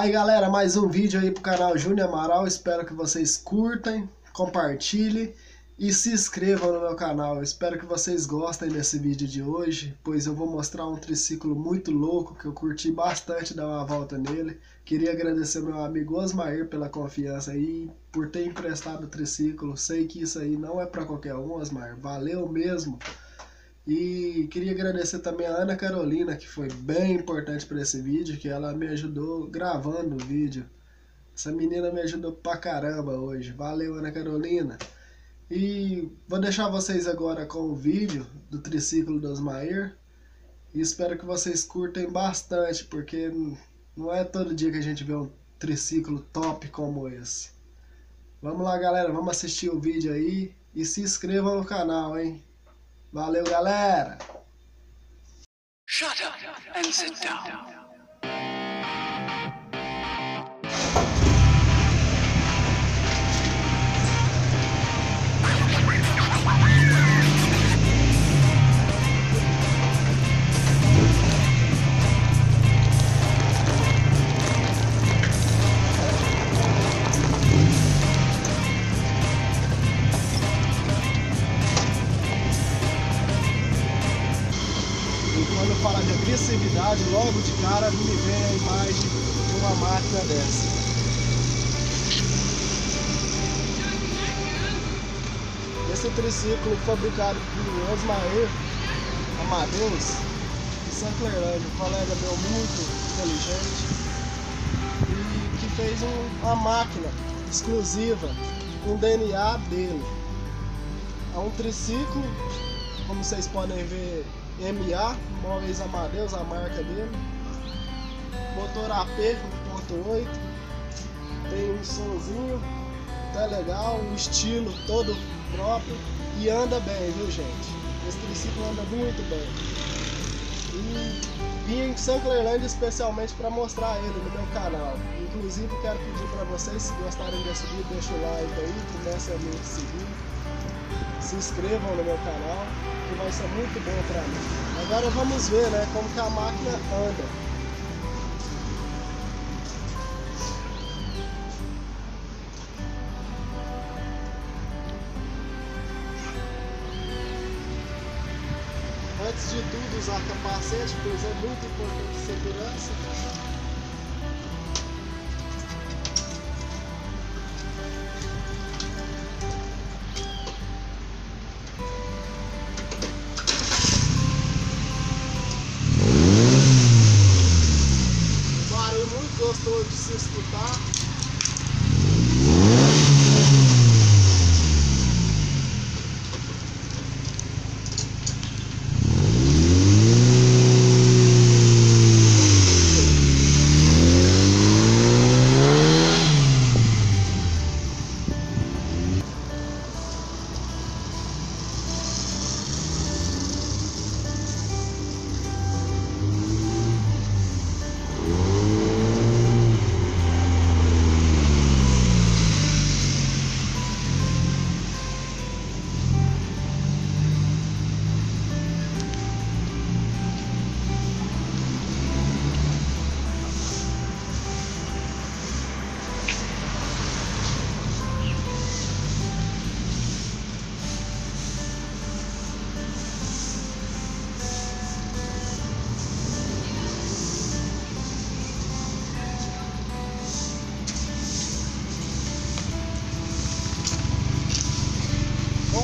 Aí galera, mais um vídeo aí pro canal Júnior Amaral, espero que vocês curtem, compartilhem e se inscrevam no meu canal. espero que vocês gostem desse vídeo de hoje, pois eu vou mostrar um triciclo muito louco que eu curti bastante dar uma volta nele. Queria agradecer meu amigo Osmair pela confiança aí, por ter emprestado o triciclo. Sei que isso aí não é para qualquer um, Osmar. Valeu mesmo. E queria agradecer também a Ana Carolina, que foi bem importante para esse vídeo, que ela me ajudou gravando o vídeo. Essa menina me ajudou pra caramba hoje. Valeu, Ana Carolina. E vou deixar vocês agora com o vídeo do triciclo do Osmair. E espero que vocês curtem bastante, porque não é todo dia que a gente vê um triciclo top como esse. Vamos lá, galera. Vamos assistir o vídeo aí. E se inscrevam no canal, hein? Valeu, galera! Shut up and sit down. Agressividade, logo de cara me vem a imagem de uma máquina dessa. Esse triciclo fabricado por Osmaer Amadeus de Sanclerlândia, um colega meu muito inteligente e que fez um, uma máquina exclusiva com DNA dele. É um triciclo, como vocês podem ver MA, Móveis Amadeus, a marca dele. Motor AP 1.8. Tem um somzinho, tá legal, um estilo todo próprio e anda bem, viu gente? Esse triciclo anda muito bem. E vim em São especialmente para mostrar ele no meu canal. Inclusive quero pedir para vocês, se gostarem desse vídeo, deixa o like aí, comece a me seguir. Se inscrevam no meu canal que vai ser muito bom para mim. Agora vamos ver né, como que a máquina anda. Antes de tudo usar capacete, pois é muito importante segurança.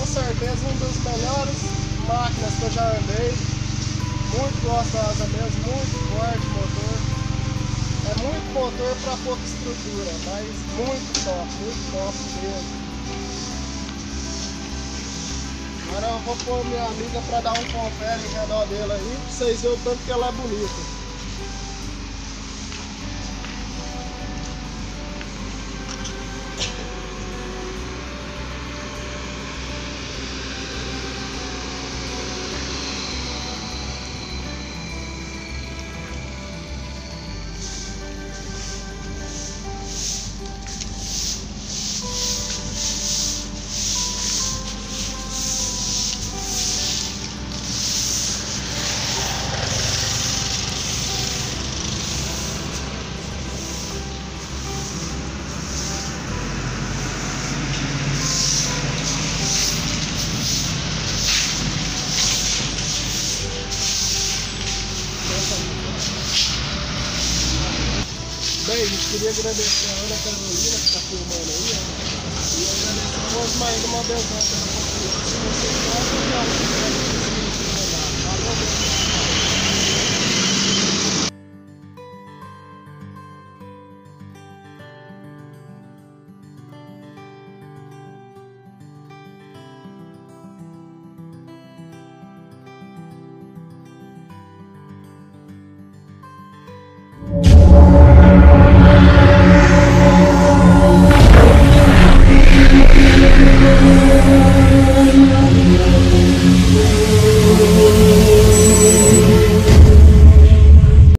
Certeza um dos melhores máquinas que eu já andei. Muito gostosa mesmo, muito forte motor. É muito motor para pouca estrutura, mas muito top, muito top mesmo. Agora eu vou pôr minha amiga para dar um confere em redor dele aí, pra vocês verem o tanto que ela é bonita. Bem, a gente queria agradecer a Ana Carolina que está filmando aí, ó. E agradecer a Osmair do Modelzão pela conferência. Se você gosta,